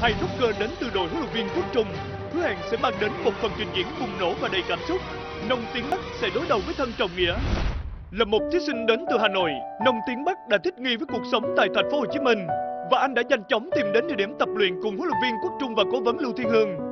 Hai rocker đến từ đội huấn luyện viên quốc trung hứa hẹn sẽ mang đến một phần trình diễn bùng nổ và đầy cảm xúc. Nông Tiến Bắc sẽ đối đầu với thân trọng nghĩa. Là một thí sinh đến từ Hà Nội, Nông Tiến Bắc đã thích nghi với cuộc sống tại thành phố Hồ Chí Minh và anh đã nhanh chóng tìm đến địa điểm tập luyện cùng huấn luyện viên quốc trung và cố vấn Lưu Thiên Hương.